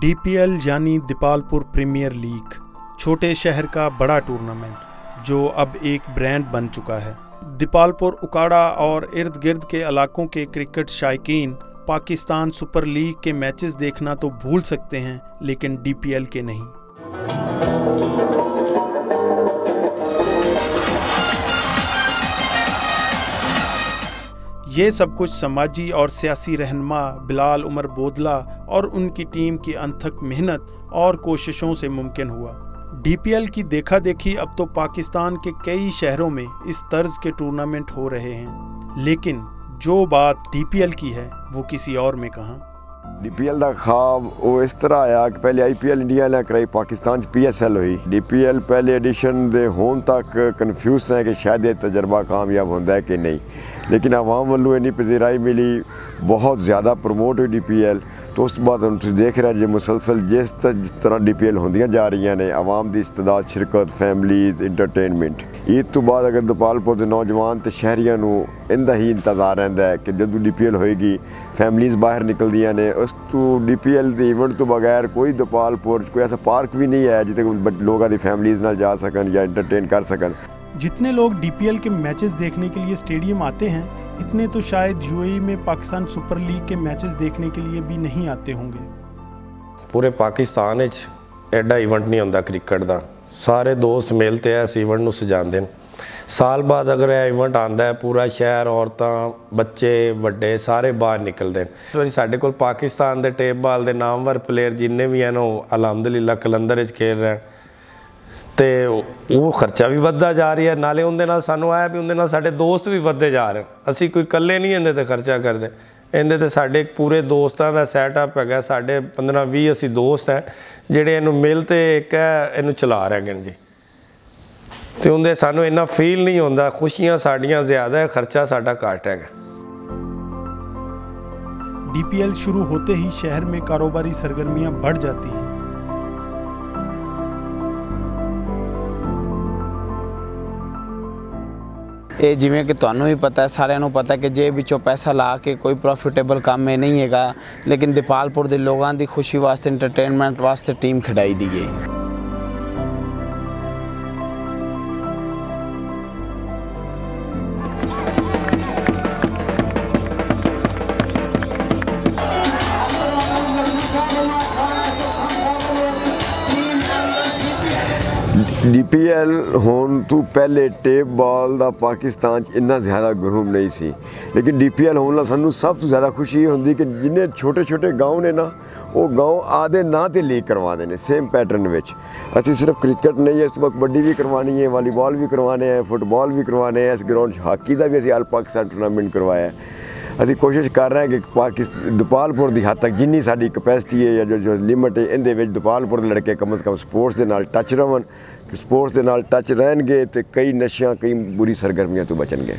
DPL यानी Dipalpur premiere league, छोटे शहर का बड़ा टूर्नामेंट, जो अब एक ब्रांड बन चुका है। दीपालपुर उकाड़ा और इर्द गिर्द के इलाकों के क्रिकेट शायकीन पाकिस्तान सुपर लीग के मैचेस देखना तो भूल सकते हैं, लेकिन डीपीएल के नहीं। ये सब कुछ समाजी और सियासी रहनमा, बिलाल, उमर बोदला और उनकी टीम की अनथक मेहनत और कोशिशों से मुमकिन हुआ। डीपीएल की देखा देखी अब तो पाकिस्तान के कई शहरों में इस तर्ज के टूर्नामेंट हो रहे हैं। लेकिन जो बात डीपीएल की है, वो किसी और में कहा? ਡੀਪੀਐਲ ਦਾ ਖਾਬ ਉਹ ਇਸ ਤਰ੍ਹਾਂ ਆਇਆ ਕਿ ਪਹਿਲੇ ਆਈਪੀਐਲ ਇੰਡੀਆ ਨੇ ਕਰਾਈ ਪਾਕਿਸਤਾਨ ਚ ਪੀਐਸਐਲ ਹੋਈ ਡੀਪੀਐਲ ਪਹਿਲੇ ਐਡੀਸ਼ਨ ਦੇ ਹੋਣ ਤੱਕ ਕਨਫਿਊਜ਼ ਹੈ ਕਿ ਸ਼ਾਇਦ ਇਹ ਤਜਰਬਾ ਕਾਮਯਾਬ ਹੁੰਦਾ ਹੈ ਕਿ ਨਹੀਂ ਲੇਕਿਨ ਆਵਾਮ ਵੱਲੋਂ ਇੰਨੀ ਪਜ਼ੀਰਾਈ ਮਿਲੀ ਬਹੁਤ ਜ਼ਿਆਦਾ ਪ੍ਰਮੋਟ ਹੋਈ ਡੀਪੀਐਲ ਤੋਂ ਉਸ ਤੋਂ ਬਾਅਦ ਹੁਣ ਤੁਸੀਂ ਦੇਖ ਰਹੇ ਜੇ ਮੁਸਲਸਲ ਜਿਸ ਤ- ਜਿਸ ਤਰ੍ਹਾਂ ਡੀਪੀਐਲ ਹੁੰਦੀਆਂ ਜਾ ਰਹੀਆਂ ਨੇ ਆਵਾਮ ਦੀ ਇਸਤਦਾਦ ਸ਼ਿਰਕਤ ਫੈਮਲੀਜ਼ ਇੰਟਰਟੇਨਮੈਂਟ ਈਦ ਤੋਂ ਬਾਅਦ ਅਗਰ ਦਪਾਲਪੁਰ ਦੇ ਨੌਜਵਾਨ ਤੇ ਸ਼ਹਿਰੀਆਂ ਨੂੰ ਇਹਦਾ ਹੀ ਇੰਤਜ਼ਾਰ ਰਹਿੰਦਾ ਹੈ ਕਿ ਜਦੋਂ ਡੀਪੀਐਲ ਹੋਏਗੀ ਫੈਮਲੀਜ਼ ਬਾਹਰ ਨਿਕਲਦੀਆਂ ਨੇ ਉਸ ਤੋਂ ਡੀਪੀਐਲ ਦੇ ਇਵੈਂਟ ਤੋਂ ਬਗੈਰ ਕੋਈ ਦਪਾਲਪੁਰ 'ਚ ਕੋਈ ਐਸਾ ਪਾਰਕ ਵੀ ਨਹੀਂ ਹੈ ਜਿੱਥੇ ਕੋਈ ਬੱਚ- ਲੋਕਾਂ ਦੀ ਫੈਮਲੀਜ਼ ਨਾਲ ਜਾ ਸਕਣ ਜਾਂ ਇੰਟਰਟੇਨ ਕਰ ਸਕਣ जितने लोग डीपीएल के मैचेस देखने के लिए स्टेडियम आते हैं इतने तो शायद यूएई में पाकिस्तान सुपर लीग के मैचेस देखने के लिए भी नहीं आते होंगे ਪੂਰੇ ਪਾਕਿਸਤਾਨ ਵਿੱਚ ਐਡਾ ਇਵੈਂਟ ਨਹੀਂ ਹੁੰਦਾ ਕ੍ਰਿਕਟ ਦਾ ਸਾਰੇ ਦੋਸਤ ਮਿਲ ਤੇ ਇਸ ਇਵੈਂਟ ਨੂੰ ਸਜਾਉਂਦੇ ਨੇ। ਸਾਲ ਬਾਅਦ ਅਗਰ ਇਹ ਇਵੈਂਟ ਆਂਦਾ ਹੈ, ਪੂਰਾ ਸ਼ਹਿਰ, ਔਰਤਾਂ, ਬੱਚੇ, ਵੱਡੇ, ਸਾਰੇ ਬਾਹਰ ਨਿਕਲਦੇ ਨੇ। ਇਸ ਵਾਰੀ ਸਾਡੇ ਕੋਲ ਪਾਕਿਸਤਾਨ ਦੇ ਟੇਪ ਦੇ ਨਾਮਵਰ ਪਲੇਅਰ ਜਿੰਨੇ ਵੀ ਹਨ, ਉਹ ਅਲਹਮਦੁਲਿਲਾ ਕਲੰਦਰ ਵਿੱਚ ਖੇਡ ਰਹੇ ਹਨ ਤੇ ਉਹ ਖਰਚਾ ਵੀ ਵੱਧਦਾ ਜਾ ਰਿਹਾ ਨਾਲੇ ਉਹਦੇ ਨਾਲ ਸਾਨੂੰ ਆਇਆ ਵੀ ਉਹਦੇ ਨਾਲ ਸਾਡੇ ਦੋਸਤ ਵੀ ਵੱਧਦੇ ਜਾ ਰਹੇ ਅਸੀਂ ਕੋਈ ਇਕੱਲੇ ਨਹੀਂ ਇਹਦੇ ਤੇ ਖਰਚਾ ਕਰਦੇ। ਇਹਦੇ ਤੇ ਸਾਡੇ ਪੂਰੇ ਦੋਸਤਾਂ ਦਾ ਸੈਟਅਪ ਹੈਗਾ ਸਾਡੇ 15 20 ਅਸੀਂ ਦੋਸਤ ਹੈ ਜਿਹੜੇ ਇਹਨੂੰ ਮਿਲ ਤੇ ਇੱਕ ਹੈ ਇਹਨੂੰ ਚਲਾ ਰਹੇ ਨੇ ਜੀ ਤੇ ਉਹਦੇ ਸਾਨੂੰ ਇੰਨਾ ਫੀਲ ਨਹੀਂ ਹੁੰਦਾ ਖੁਸ਼ੀਆਂ ਸਾਡੀਆਂ ਜ਼ਿਆਦਾ ਹੈ ਖਰਚਾ ਸਾਡਾ ਘੱਟ ਹੈਗਾ डीपीएल शुरू होते ही शहर में कारोबारी सरगर्मियां बढ़ जाती हैं ਇਹ ਜਿਵੇਂ ਕਿ ਤੁਹਾਨੂੰ ਵੀ ਪਤਾ ਹੈ, ਸਾਰਿਆਂ ਨੂੰ ਪਤਾ ਕਿ ਜੇ ਵਿੱਚੋਂ ਪੈਸਾ ਲਾ ਕੇ ਕੋਈ ਪ੍ਰੋਫਿਟੇਬਲ ਕੰਮ ਇਹ ਨਹੀਂ ਹੈਗਾ, ਲੇਕਿਨ ਦੀਪਾਲਪੁਰ ਦੇ ਲੋਕਾਂ ਦੀ ਖੁਸ਼ੀ ਵਾਸਤੇ ਐਂਟਰਟੇਨਮੈਂਟ ਵਾਸਤੇ ਟੀਮ ਖਿਡਾਈ ਦੀ ਹੈ ਡੀਪੀਐਲ ਹੋਣ ਤੋਂ ਪਹਿਲੇ ਟੇਪ ਬਾਲ ਦਾ ਪਾਕਿਸਤਾਨ 'ਚ ਇੰਨਾ ਜ਼ਿਆਦਾ ਗਰੂਮ ਨਹੀਂ ਸੀ। ਲੇਕਿਨ ਡੀਪੀਐਲ ਹੋਣ ਨਾਲ ਸਾਨੂੰ ਸਭ ਤੋਂ ਜ਼ਿਆਦਾ ਖੁਸ਼ੀ ਇਹ ਹੁੰਦੀ ਕਿ ਜਿੰਨੇ ਛੋਟੇ ਛੋਟੇ ਗਾਉਂ ਨੇ ਨਾ, ਉਹ ਗਾਉਂ ਆਦੇ ਨਾਂ ਤੇ ਲੀਗ ਕਰਵਾਉਂਦੇ ਨੇ ਸੇਮ ਪੈਟਰਨ ਵਿੱਚ। ਅਸੀਂ ਸਿਰਫ ਕ੍ਰਿਕਟ ਨਹੀਂ, ਇਸ ਵਕਤ ਕਬੱਡੀ ਵੀ ਕਰਵਾਣੀ ਹੈ, ਵਾਲੀਬਾਲ ਵੀ ਕਰਵਾਣੇ ਹੈ, ਫੁੱਟਬਾਲ ਵੀ ਕਰਵਾਣੇ ਹੈ, ਇਸ ਗਰਾਊਂਡ 'ਚ ਹਾਕੀ ਦਾ ਵੀ ਅਸੀਂ ਆਲ ਪਾਕਿਸਤਾਨ ਟੂਰਨਾਮੈਂਟ ਕਰਵਾਇਆ। ਅਸੀਂ ਕੋਸ਼ਿਸ਼ ਕਰ ਰਹੇ ਹਾਂ ਕਿ ਪਾਕਿਸਤਾਨ ਦੁਪਾਲਪੁਰ ਦੀ ਹੱਦ ਤੱਕ ਜਿੰਨੀ ਸਾਡੀ ਕਪੈਸਿਟੀ ਹੈ ਜਾਂ ਜੋ ਜੋ ਲਿਮਟ ਹੈ, ਇਹਦੇ ਵਿੱਚ ਦੁਪਾਲਪੁਰ ਦੇ ਲੜਕੇ ਕਮ ਸੇ ਕਮ ਸਪੋਰਟਸ ਦੇ ਨਾਲ ਟੱਚ ਰਹਿਣ ਸਪੋਰਟਸ ਦੇ ਨਾਲ ਟੱਚ ਰਹਿਣਗੇ ਤੇ ਕਈ ਨਸ਼ਿਆਂ, ਕਈ ਬੁਰੀ ਸਰਗਰਮੀਆਂ ਤੋਂ ਬਚਣਗੇ।